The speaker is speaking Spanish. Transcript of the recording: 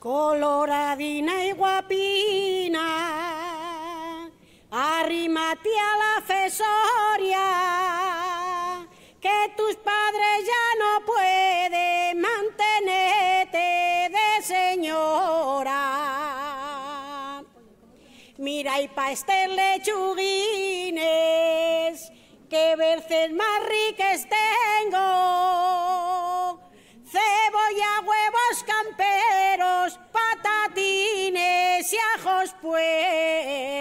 coloradina y guapina, arrímate a la fesoria, que tus padres ya no pueden mantenerte de señora. Mira y pa' este lechuguines, que verces más ricas tengo después.